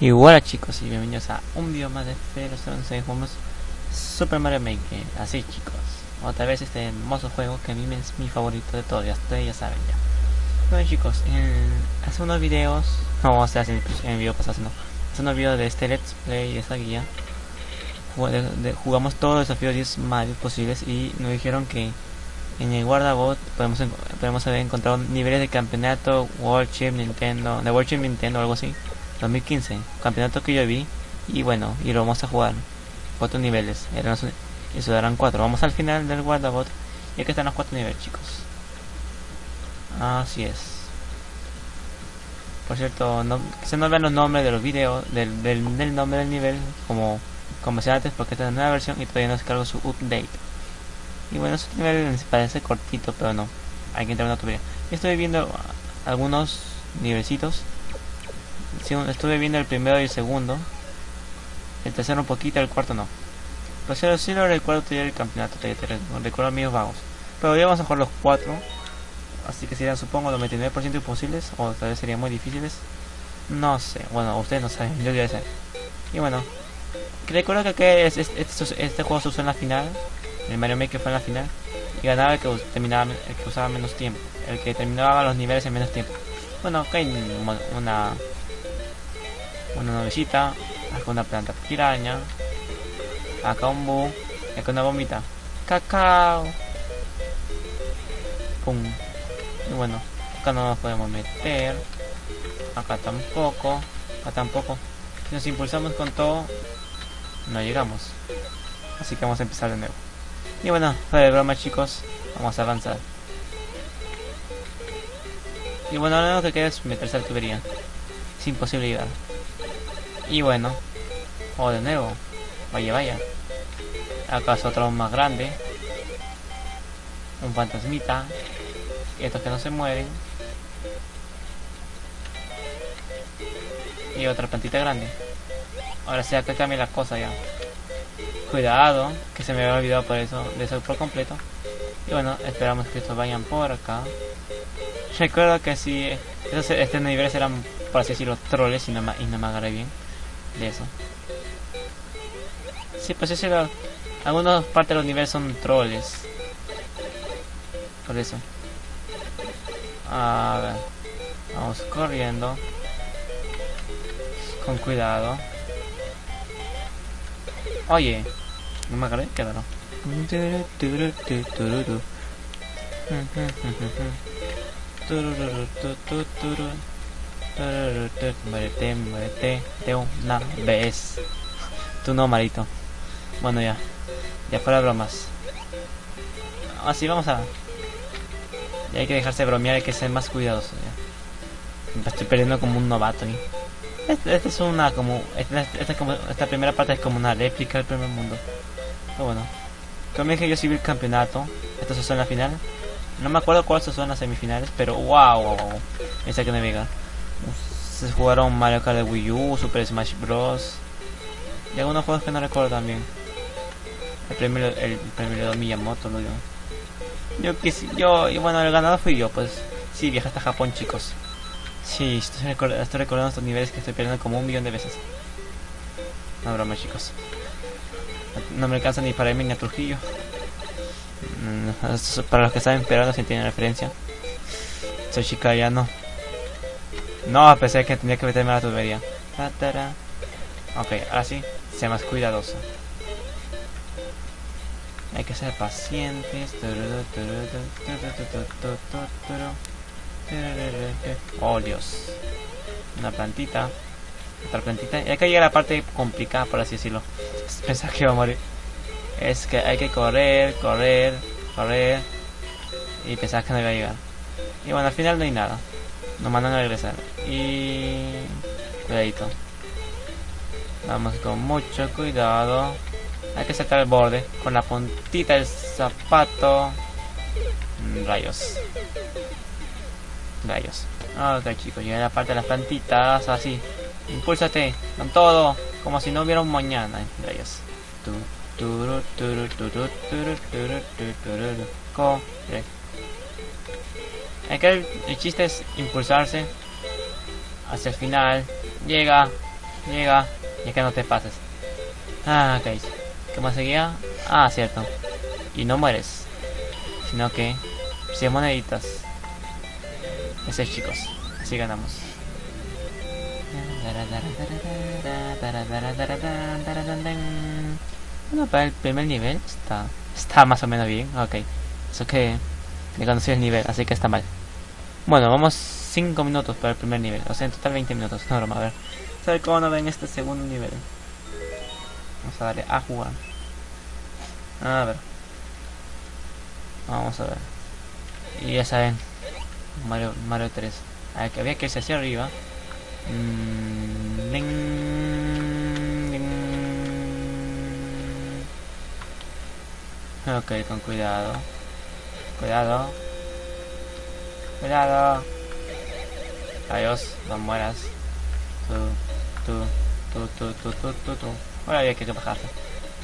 Y hola chicos y bienvenidos a un video más de 011 Jugamos Super Mario Maker. Así chicos, otra vez este hermoso juego que a mí es mi favorito de todos, ya ustedes ya saben ya. Bueno chicos, en, hace unos videos, no vamos a hacer en el video pasado, no Hace unos videos de este let's play, de esta guía Jugamos todos los desafíos 10 Mario posibles y nos dijeron que en el guardabot podemos, podemos haber encontrado niveles de campeonato World Chip Nintendo, de World Chip Nintendo algo así 2015, campeonato que yo vi y bueno, y lo vamos a jugar cuatro niveles, y se darán cuatro, vamos al final del guardabot y aquí están los cuatro niveles chicos. Así es. Por cierto, no, se nos vean los nombres de los videos, del, del, nombre del nivel como, como decía antes porque esta es una nueva versión y todavía no se su update y bueno, su nivel parece cortito pero no, hay que entrar en una tubería estoy viendo algunos nivelcitos estuve viendo el primero y el segundo. El tercero un poquito, el cuarto no. Pero si, lo recuerdo todavía el campeonato, recuerdo amigos vagos. Pero ya vamos a jugar los cuatro. Así que serían supongo los 99% imposibles. O tal vez serían muy difíciles. No sé. Bueno, ustedes no saben. Yo ya sé. Y bueno. Recuerdo que este, este, juego se usó en la final. El Mario Maker fue en la final. Y ganaba el que, terminaba, el que usaba menos tiempo. El que terminaba los niveles en menos tiempo. Bueno, hay una una navecita, acá una planta piraña, acá un bu, acá una bombita, cacao, pum, y bueno, acá no nos podemos meter, acá tampoco, acá tampoco, si nos impulsamos con todo, no llegamos, así que vamos a empezar de nuevo, y bueno, fuera de broma chicos, vamos a avanzar. Y bueno, ahora lo que queda es meterse a la tubería. Es imposible llegar. Y bueno, o de nuevo, vaya vaya. Acaso otro más grande. Un fantasmita. Y estos que no se mueren. Y otra plantita grande. Ahora sí, acá cambia la cosa ya. Cuidado, que se me había olvidado por eso, de eso por completo. Y bueno, esperamos que estos vayan por acá. Recuerdo que si estos, este niveles eran, por así decirlo, troles y no, y no me agarré bien de eso. Sí, pues ese era... Algunas partes de los niveles son troles. Por eso. A ver. Vamos corriendo. Con cuidado. Oye. No me agarré, quedaron. Muérete, muérete de una vez. Tú no, marito. Bueno, ya. Ya fuera bromas. Así vamos a... Ya hay que dejarse bromear, hay que ser más cuidadoso. Ya. estoy perdiendo como un novato. Esta este es una como esta, esta, esta primera parte es como una réplica del primer mundo. Pero bueno. Como dije yo sí vi el campeonato. Esto se en la final. No me acuerdo cuáles son las semifinales, pero wow, wow, wow. Esa que me venga se jugaron Mario Kart de Wii U, Super Smash Bros. Y algunos juegos que no recuerdo también. El premio, el premio de Miyamoto lo dio. Yo quise, yo, y bueno, el ganador fui yo, pues. Sí, viaja hasta Japón, chicos. Sí, estoy, recordando estos niveles que estoy perdiendo como un millón de veces. No broma, chicos. No me alcanza ni para irme ni a Trujillo. Mm, para los que saben, pero no se entiende referencia. Soy chicariano. No, pensé que tenía que meterme a la tubería. Ok, ahora sí, sea más cuidadoso. Hay que ser pacientes. Oh, Dios. Una plantita. Otra plantita. Y acá llega la parte complicada, por así decirlo. Pensaba que iba a morir. Es que hay que correr, correr, correr. Y pensaba que no iba a llegar. Y bueno, al final no hay nada. Nos mandan a regresar. Y... Cuidadito. Vamos con mucho cuidado. Hay que sacar el borde con la puntita del zapato. Rayos. Rayos. Ok chicos, llega la parte de las plantitas, así. Impúlsate con todo, como si no hubiera un mañana. Rayos. Corre. Acá el, chiste es impulsarse hacia el final. Llega, llega, y que no te pases. Ah, ok. ¿Qué más seguía? Ah, cierto. Y no mueres, sino que 100 moneditas. Ese es, chicos. Así ganamos. Bueno, para el primer nivel está, está más o menos bien. Ok. Eso que me conocí el nivel, así que está mal. Bueno, vamos 5 minutos para el primer nivel. O sea, en total 20 minutos. No, broma, a ver. A cómo nos ven este segundo nivel. Vamos a darle a jugar. A ver. Vamos a ver. Y ya saben. Mario, Mario 3. A ver, que había que irse hacia arriba. Mm. Ok, con cuidado. Cuidado. Cuidado. Adiós, no mueras. Tú, tú, tú, tú, tú, tú, tú, tú. Ahora había que bajarse.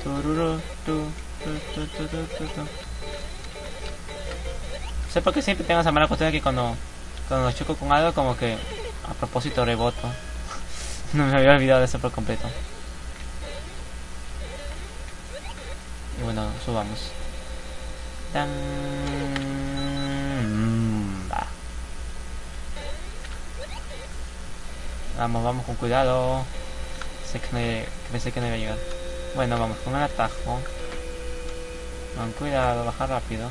Tururú, tú, tú, tú, tú, tú, tú, tú. Sé por qué siempre tengo esa mala costumbre que cuando, cuando choco con algo como que a propósito reboto. no me había olvidado de eso por completo. Y bueno, subamos. Mm, va. Vamos, vamos con cuidado. Sé que no, pensé que no iba a llegar. Bueno, vamos con el atajo. Con cuidado, baja rápido.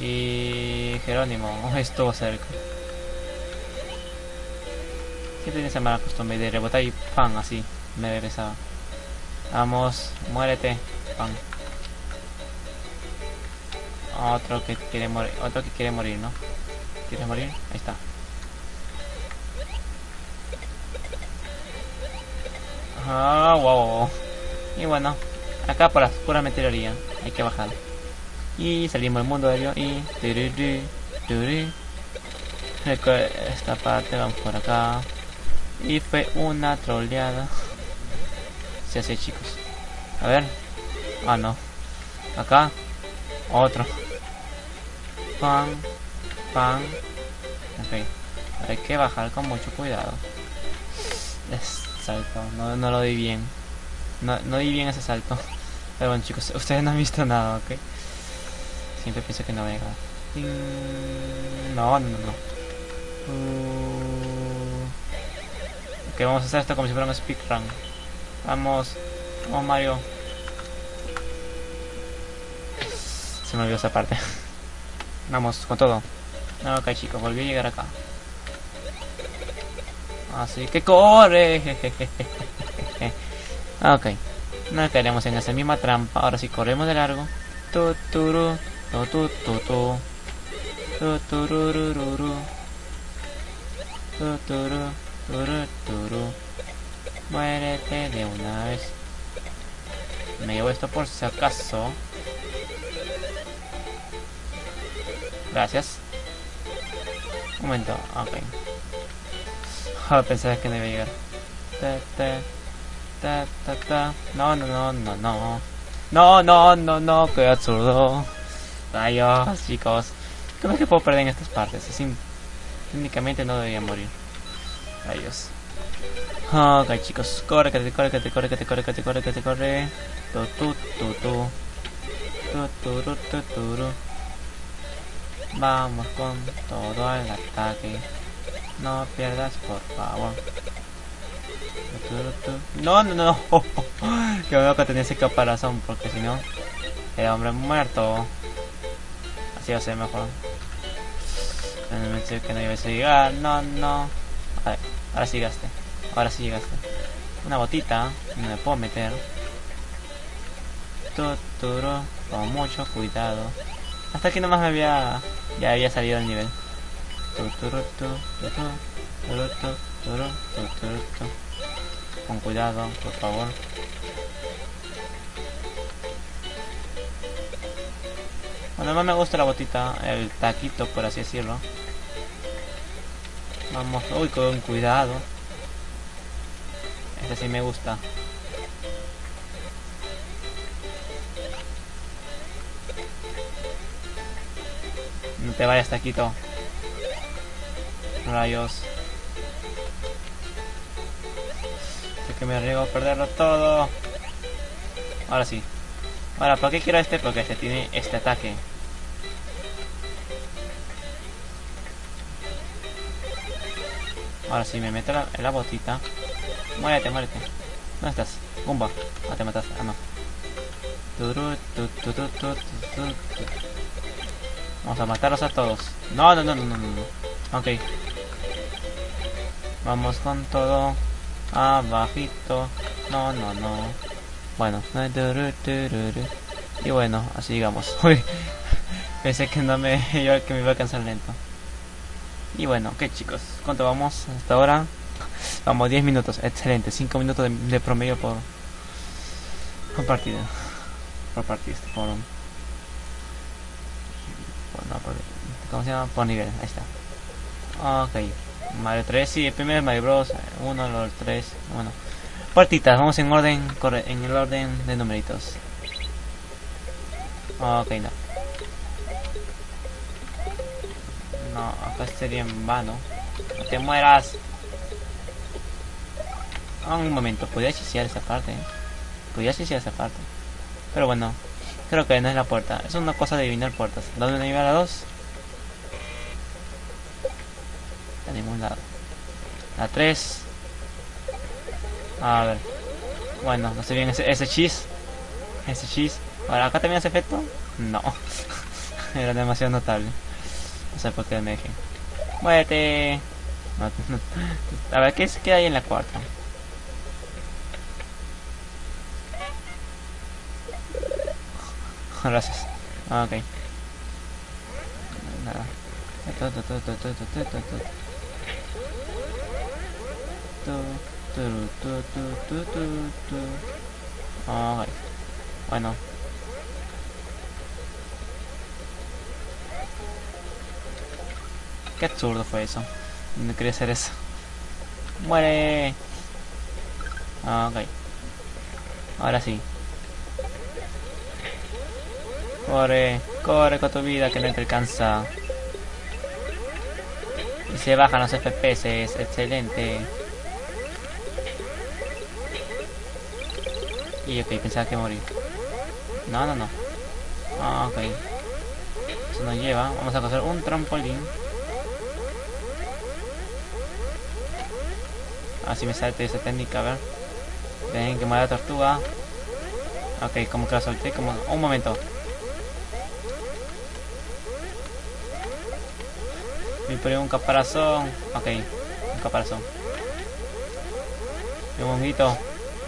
Y Jerónimo, estuvo cerca. Siempre tiene esa mala costumbre de rebotar y pan así. Me regresaba. Vamos, muérete, pan. Otro que quiere morir, otro que quiere morir, ¿no? ¿Quieres morir? Ahí está. Ah, wow. Y bueno, acá por la pura meteoría hay que bajar. Y salimos al mundo aéreo y... esta parte, vamos por acá. Y fue una troleada. Se hace chicos. A ver. Ah, no. Acá. Otro. Pan. Pan. Ok. Hay que bajar con mucho cuidado. Es salto. No, no lo di bien. No, no di bien ese salto. Pero bueno chicos, ustedes no han visto nada, ¿ok? Siempre pienso que no voy a llegar. Ting. No, no, no. Uh. Ok, vamos a hacer esto como si fuera un speedrun. Vamos. Vamos Mario. Se me olvidó esa parte. Vamos, con todo. Ok chicos, volví a llegar acá. Así que corre. ok. No caeremos en esa misma trampa. Ahora sí corremos de largo. Tu, Muérete de una vez. Me llevo esto por si acaso. Gracias. Un momento, ok. Ah, pensaba que no iba a llegar. Ta, ta, ta, ta, ta. No, no, no, no, no. No, no, no, no, qué absurdo. Rayos, chicos. ¿Cómo es que puedo perder en estas partes? Así, técnicamente no debería morir. Rayos. Ok, chicos, corre, que te corre, que te corre, que te corre, que te corre, que te corre. Tu, tu, tu, tu. Tu, turu, tu, turu. Vamos con todo al ataque. No pierdas, por favor. Tu, tu, tu. No, no, no. Que veo que tenía ese caparazón, porque si no, era hombre muerto. Así va a ser mejor. No Pensé que no iba a llegar. No, no. Ver, ahora sí llegaste. Ahora sí llegaste. Una botita. No me puedo meter. Tuturo. Con mucho cuidado. Hasta aquí nomás me había. Ya había salido el nivel. Con cuidado, por favor. Bueno, más me gusta la botita, el taquito, por así decirlo. Vamos, uy, con cuidado. Este sí me gusta. No te vayas, taquito. Rayos. Sé que me arriesgo a perderlo todo. Ahora sí. Ahora, ¿para qué quiero este? Porque este tiene este ataque. Ahora sí, me meto la- en la botita. Muérete, muérete. ¿Dónde estás? Gumba. Ah, te mataste. Ah, no. Vamos a matarlos a todos. No, no, no, no, no, no. Ok. Vamos con todo. Abajito. No, no, no. Bueno. Y bueno, así digamos. Pensé que no me, yo que me iba a cansar lento. Y bueno, ok chicos, ¿cuánto vamos hasta ahora? Vamos, 10 minutos, excelente, 5 minutos de, de promedio por, por partida. Por partida, por... por- no, por- ¿Cómo se llama? Por nivel, ahí está. Ok, Mario 3, sí, el primero es Mario Bros. 1, los 3, bueno. Partitas, vamos en orden, corre- en el orden de numeritos. Ok, no. No, acá sería en vano. Te mueras. Ah, un momento, podría chisear esa parte. ¿eh? Podría chisear esa parte. Pero bueno, creo que no es la puerta. Es una cosa de adivinar puertas. ¿Dónde iba la 2? A ningún lado. La 3. A ver. Bueno, no sé bien ese, ese. Ese cheese. Ahora, ¿acá también hace efecto? No. Era demasiado notable. No sé por qué me dejé. Muérete. A ver, ¿qué, ¿qué hay en la cuarta? Gracias. Ah, ok. Nada. Okay. Bueno. Qué absurdo fue eso. No quería hacer eso. ¡Muere! Ah, ok. Ahora sí. Corre, corre con tu vida que no te alcanza. Y se bajan los FPS, excelente. Y ok, pensaba que morir. No, no, no. Ah, ok. Eso nos lleva. Vamos a coger un trampolín. Así me salte esa técnica, a ver. Ven que la tortuga. Ok, como que la solté, como... Un momento. Me pone un caparazón. Ok, un caparazón. Un honguito.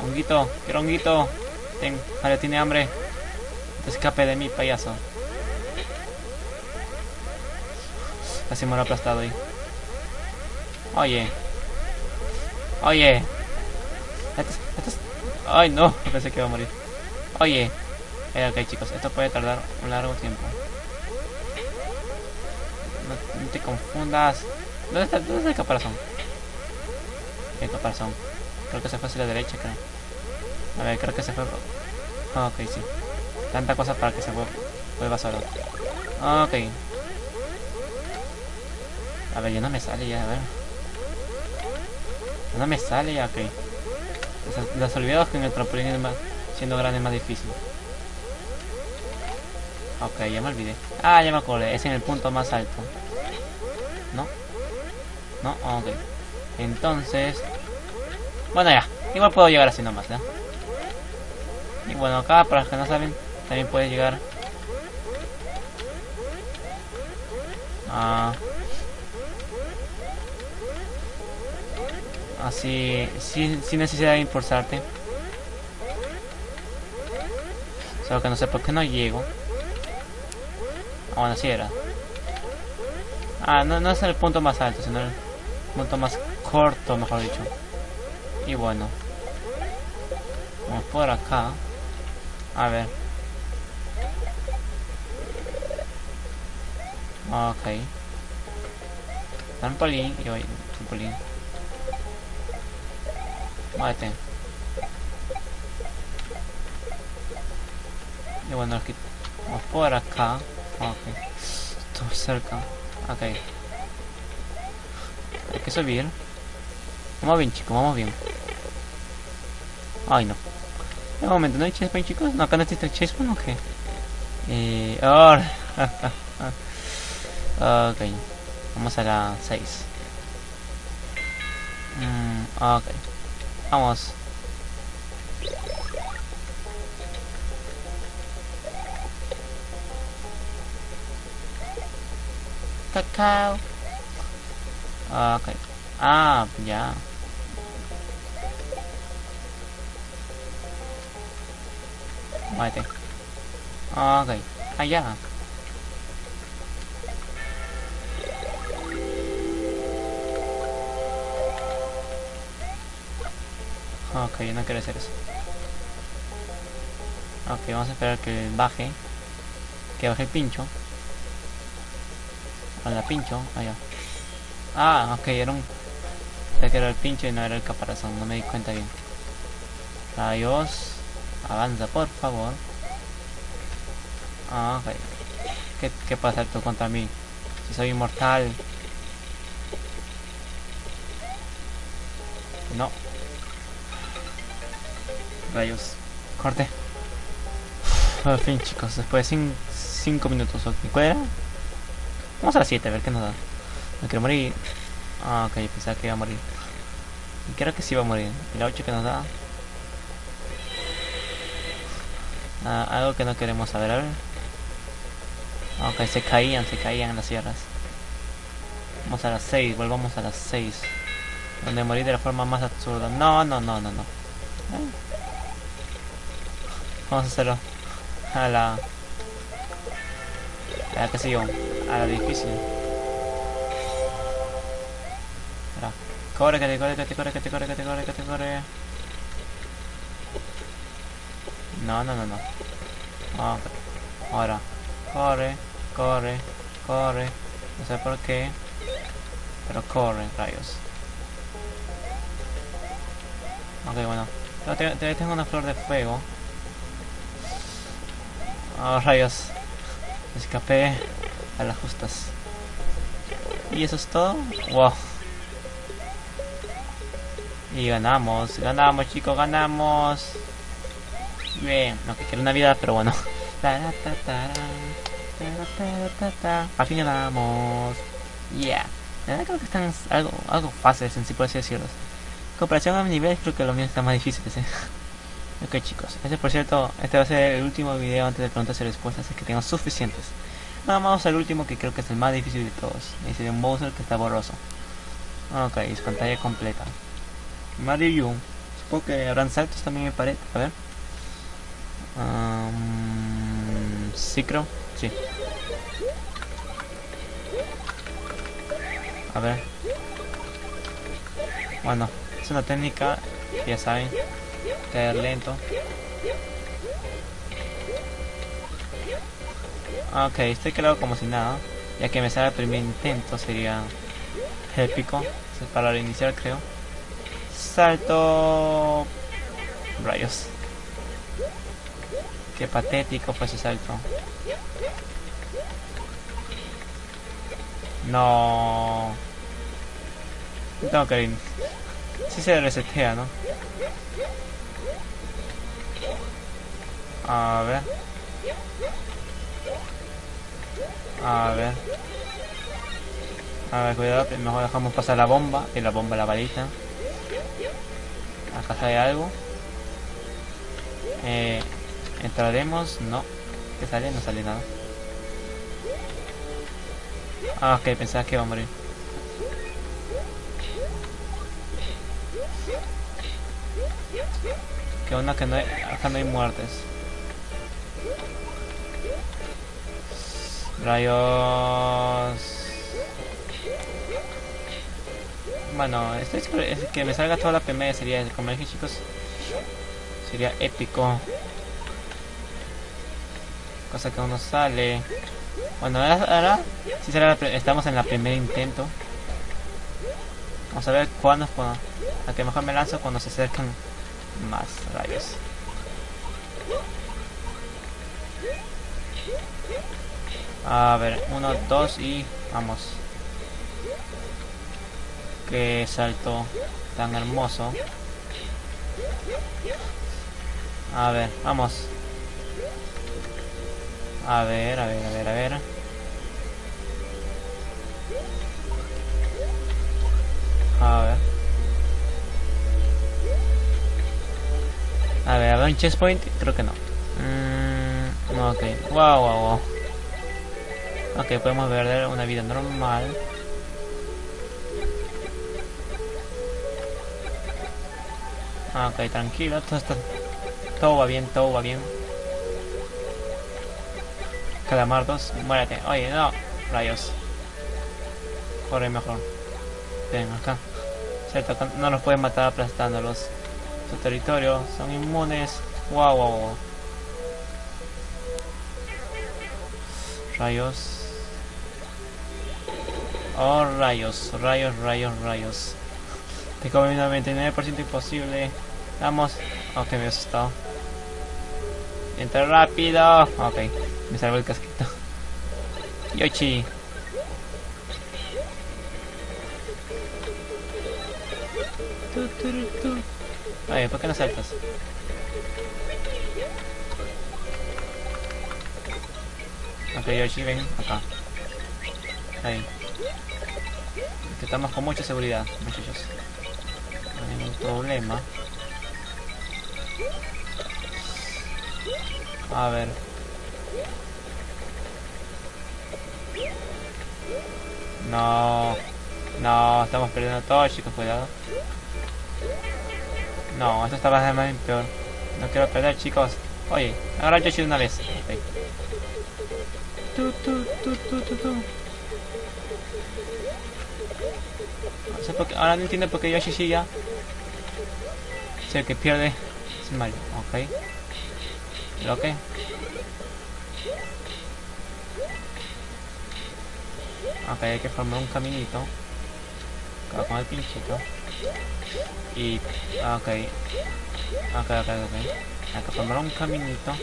Honguito, quiero honguito. Ten, Mario tiene hambre. Te escape de mí, payaso. Casi muero aplastado ahí. Oye. Oye. Esto es- esto es- Ay, no. Pensé que iba a morir. Oye. Eh, ok, chicos. Esto puede tardar un largo tiempo. No, te confundas. ¿Dónde está, ¿Dónde está el caparazón? El caparazón. Creo que se fue hacia la derecha, creo. A ver, creo que se fue... Ah, ok, sí. Tanta cosa para que se vuelva, vuelva solo. Ah, Ok. A ver, ya no me sale ya, a ver. No me sale ok. Los- Los olvidados que en el trampolín siendo grande es más difícil. Ok, ya me olvidé. Ah, ya me acordé, es en el punto más alto. ¿No? ¿No? Ah, ok. Entonces... Bueno, ya. Igual puedo llegar así nomás, ¿ya? Y bueno, acá, para los que no saben, también puedes llegar... A... Así, sin, sin necesidad de impulsarte. Solo que no sé por qué no llego. Ah, bueno, sí era. Ah, no, no es el punto más alto, sino el punto más corto, mejor dicho. Y bueno. Vamos por acá. A ver. Ok. Trampolín y hoy trampolín. Muévete. Y bueno, aquí vamos por acá. Ok. Estoy cerca. Ok. que subir. Vamos bien, chicos, vamos bien. Ay, no. Un momento, ¿no hay checkpoint, chicos? No, acá no existe el ¿o qué? Eh, ahora. ok. Vamos a la 6. Mm, ok. Vamos. Cacao. Ok. Ah, ya. Muévete. Ok. Allá. Ok, yo no quiero hacer eso. Ok, vamos a esperar que baje. Que baje el pincho. A la pincho, allá. Ah, ok, era un... Sé que era el pincho y no era el caparazón, no me di cuenta bien. Rayos. Avanza, por favor. Ah, ok. ¿Qué, qué pasa tú contra mí? Si soy inmortal. Rayos. Corte. Al fin, chicos. Después de 5 minutos. ¿Cuál era? Vamos a las 7, a ver qué nos da. No quiero morir. Ah, ok. Pensaba que iba a morir. Y creo que sí iba a morir. ¿Y la 8 que nos da? Ah, algo que no queremos saber. A ver. Ok, se caían, se caían en las sierras. Vamos a las 6, volvamos a las 6. Donde morir de la forma más absurda. No, no, no, no, no. Vamos a hacerlo a la... A la, qué sé yo, a la difícil. Ahora, corre, que te corre, que te corre, que te corre, que te corre, que te corre. No, no, no, no. Ahora, corre, corre, corre. No sé por qué. Pero corre, rayos. Ok, bueno. Yo tengo una flor de fuego. Oh, rayos. Escapé a las justas. ¿Y eso es todo? Wow. Y ganamos, ganamos chicos, ganamos. Bien, no que quiero una vida, pero bueno. Al fin ganamos. Yeah. Creo que están algo, algo fáciles en sí, por así decirlo. Comparación a mi nivel, creo que los míos están más difíciles. Ok chicos, este por cierto, este va a ser el último video antes de preguntas y respuestas, así que tengo suficientes. Vamos al último que creo que es el más difícil de todos. Y sería un Bowser que está borroso. Ok, es pantalla completa. Mario U. Supongo que habrán saltos también en pared. A ver. Um, creo. Sí. A ver. Bueno, es una técnica, ya saben, lento. Ok, estoy claro como si nada. Ya que me sale el primer intento sería épico. Para reiniciar creo. Salto... Rayos. Qué patético fue ese salto. No. Que ir. Si se resetea, ¿no? A ver. A ver. A ver, cuidado, mejor dejamos pasar la bomba y la bomba la balita. Acá sale algo. Eh, entraremos, no. ¿Qué sale? No sale nada. Ah, ok, pensaba que iba a morir. Que una que no hay, acá no hay muertes. Rayos. Bueno, estoy es que me salga toda la primera sería, como dije chicos, sería épico. Cosa que uno sale. Bueno, ahora, si será estamos en la primer intento. Vamos a ver cuándo, a que mejor me lanzo cuando se acercan más rayos. A ver, uno, dos y vamos. Qué salto tan hermoso. A ver, vamos. A ver, a ver, a ver, a ver. A ver. A ver, ¿a ver un checkpoint? Creo que no. Mm, ok. Wow, wow, wow. Ok, podemos ver una vida normal. Ok, tranquilo, todo está... Todo va bien, todo va bien. Calamardos, muérete. Oye, no. Rayos. Corre mejor. Ven acá. Cierto, no los pueden matar aplastándolos. Su territorio son inmunes. Wow, wow. Rayos. Oh, rayos, rayos, rayos, rayos. Tengo un 99% imposible. Vamos. Ok, me he asustado. Entra rápido. Ok, me salvo el casquito. Yoshi. Oye, ¿por qué no saltas? Ok, Yoshi, ven acá. Ahí. Estamos con mucha seguridad, muchachos. No hay ningún problema. A ver. No. No, estamos perdiendo todo, chicos, cuidado. No, esto está bastante peor. No quiero perder, chicos. Oye, agarra Yoshi de una vez. Okay. Tu, tu, tu, tu, tu, tu. No sé por qué, ahora no entiendo por qué Yoshi sí ya. El que pierde. Es Mario, ok. ¿Pero qué? Ok, hay que formar un caminito. Con el pinchito. Y... Ok. Ok, ok, ok. Hay que formar un caminito.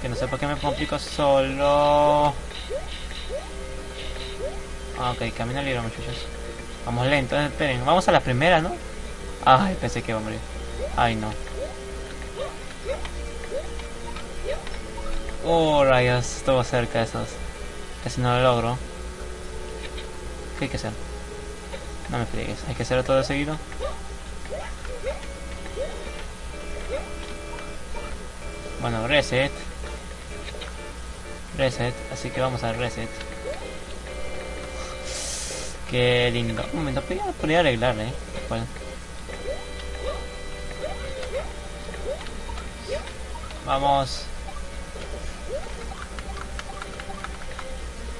Que no sé por qué me complico solo. Ok, camina libre muchachos. Vamos lento, esperen. Vamos a la primera, ¿no? Ay, pensé que iba a morir. Ay, no. Oh, rayos, estuvo cerca de esos. Casi no lo logro. ¿Qué hay que hacer? No me friegues, hay que hacerlo todo seguido. Bueno, reset. Reset, así que vamos al reset. Qué lindo. Un momento, podría, arreglar, eh. Bueno. Vamos.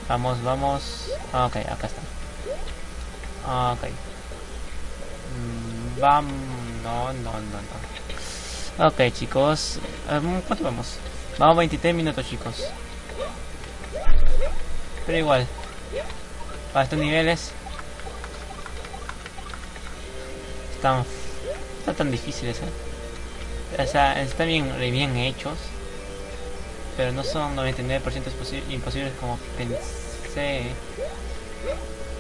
Vamos, vamos. Ah, ok, acá está. Ah, ok. Vamos. No, no, no, no. Ok, chicos. ¿Cuánto vamos? Vamos 23 minutos, chicos. Pero igual. Para estos niveles. Están tan difíciles, ¿eh? O sea, están bien, bien hechos. Pero no son 99% imposibles como pensé.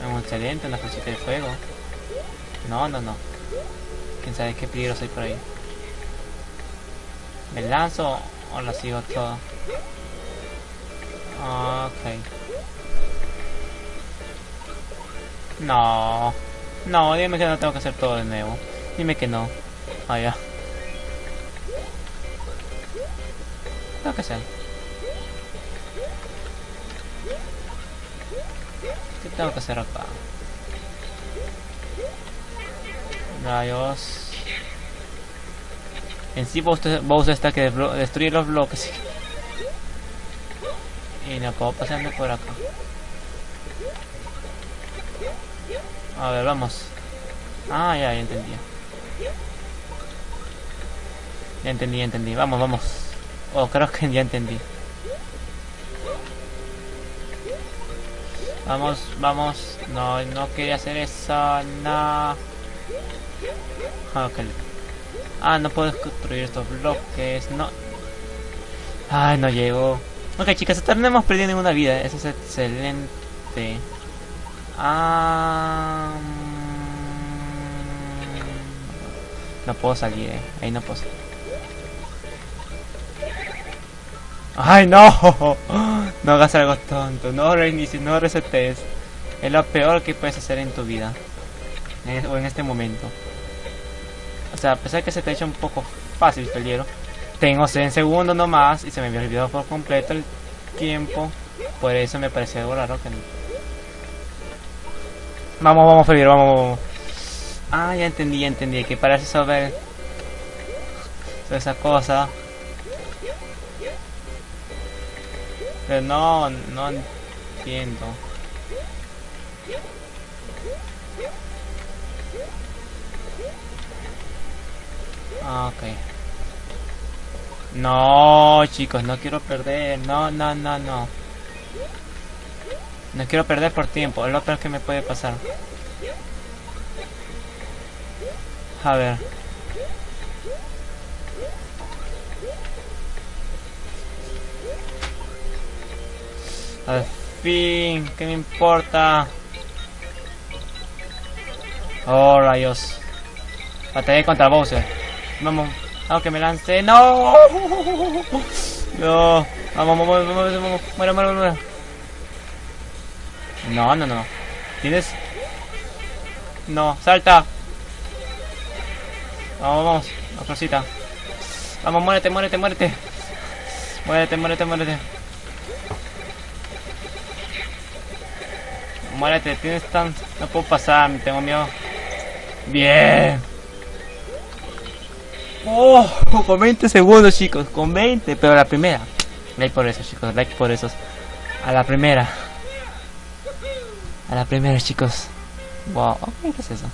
Un excelente, una flechita de fuego. No, no, no. Quién sabe qué peligros hay por ahí. ¿Me lanzo o la sigo todo? Ok. No. No, dime que no tengo que hacer todo de nuevo. Dime que no. Ah, ya. Tengo que hacer. ¿Qué tengo que hacer acá? Rayos. En sí Bowser está que destruye los bloques. Y no puedo pasarme por acá. A ver, vamos. Ah, ya, ya entendí. Ya entendí, ya entendí. Vamos, vamos. Oh, creo que ya entendí. Vamos, vamos. No, no quería hacer eso. No. Ah, okay. ah, no puedo construir estos bloques. No. Ay, no llegó. Ok, chicas, no hemos perdido ninguna vida. Eso es excelente. Ah, mm, no puedo salir, eh. ahí no puedo salir. ¡Ay, no! No hagas algo tonto, no reinicies, no resetes. Es lo peor que puedes hacer en tu vida. O en este momento. O sea, a pesar que se te ha hecho un poco fácil, peliero. Tengo 100 segundos nomás y se me había olvidado por completo el tiempo. Por eso me pareció algo raro que no. Vamos, vamos, Feliero, vamos, vamos. Ah, ya entendí, ya entendí. Que para resolver sobre esa cosa. Pero no, no entiendo. Ah, ok. No, chicos, no quiero perder. No, no, no, no. No quiero perder por tiempo. Es lo peor que me puede pasar. A ver. Al fin, ¿qué me importa? Oh, rayos. Batallé contra Bowser. Vamos, aunque me lance. ¡No! No. Vamos, vamos, vamos, vamos, vamos. Muera, muera, muera. No, no, no. ¿Tienes? No, salta. Vamos, vamos. Afrosita. Vamos, muérete, muérete, muérete. Muérete, muérete, muérete. Muérete, tienes tan... No puedo pasar, me tengo miedo. Bien. Oh, con 20 segundos, chicos. Con 20, pero la primera. Like por eso, chicos. Like por esos. A la primera. A la primera, chicos. Wow, ok, ¿qué es eso?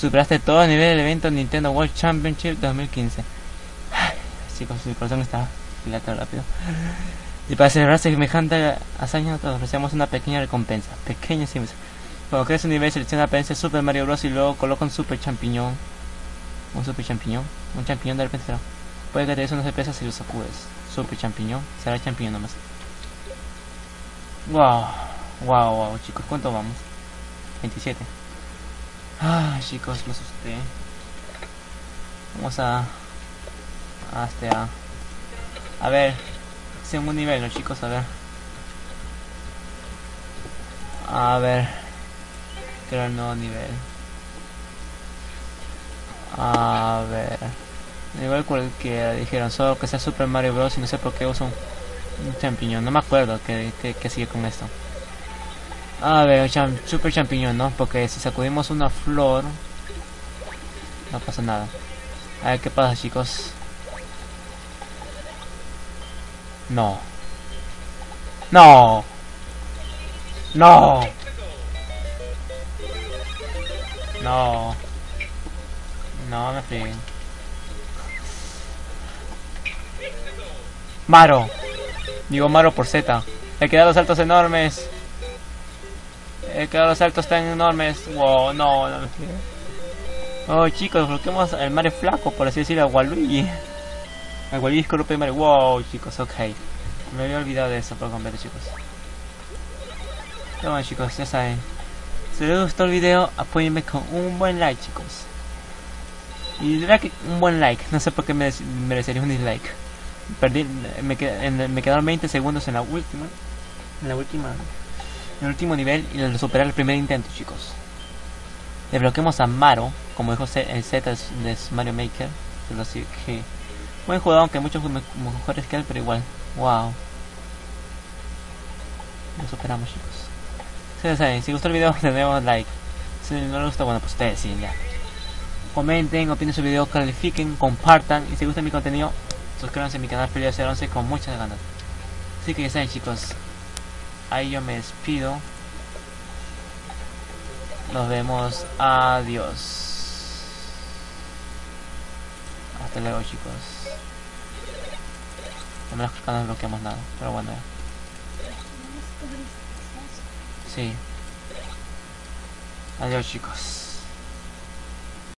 Superaste todo el nivel del evento Nintendo World Championship 2015. Ay, chicos, mi corazón está dilata rápido. Y para celebrar semejante hazaña, te ofrecemos una pequeña recompensa. Pequeña, simple. Cuando crees un nivel, selecciona apariencia Super Mario Bros. y luego coloca un Super Champiñón. Un Super Champiñón. Un champiñón de repente será. Puede que te des sorpresas si lo sacudes. Super Champiñón. Será champiñón nomás. Wow. Wow, wow, chicos, ¿cuánto vamos? 27. Ah, chicos, me asusté. Vamos a... A este, a... A ver. Segundo nivel, ¿no, chicos? A ver. A ver. Crear nuevo nivel. A ver. Nivel cualquiera, dijeron. Solo que sea Super Mario Bros. Y no sé por qué uso un, un champiñón. No me acuerdo que, que, que sigue con esto. A ver, cham- super champiñón, ¿no? Porque si sacudimos una flor, no pasa nada. A ver qué pasa, chicos. No. No. No. No. No me frieguen. Maro. Digo Maro por Z. He quedado saltos enormes. He quedado los saltos tan enormes. Wow, no, no me frieguen. Oh chicos, bloqueamos al Mario flaco, por así decirlo, a Waluigi. A Waluigi corrupto de Mario. Wow, chicos, ok. Me había olvidado de eso por completo, chicos. Pero bueno, chicos, ya saben. Si les gustó el video, apóyenme con un buen like, chicos. Y que un buen like. No sé por qué me merecería un dislike. Perdí, me, qued- me quedaron 20 segundos en la última. En la última. El último nivel y lo superé el primer intento, chicos. Desbloqueamos a Maro, como dijo el Z de Mario Maker. Pero sí que. Buen jugador, aunque muchos me- mejores que él, pero igual. Wow. Lo superamos, chicos. Ya saben, si gustó el video, le damos like. Si no les gustó, bueno, pues ustedes sí, ya. Comenten, opinen su video, califiquen, compartan. Y si gusta mi contenido, suscríbanse a mi canal Feliz 011 con muchas ganas. Así que ya saben, chicos. Ahí yo me despido. Nos vemos. Adiós. Hasta luego, chicos. No me que no bloqueamos nada, pero bueno. Sí. Adiós, chicos.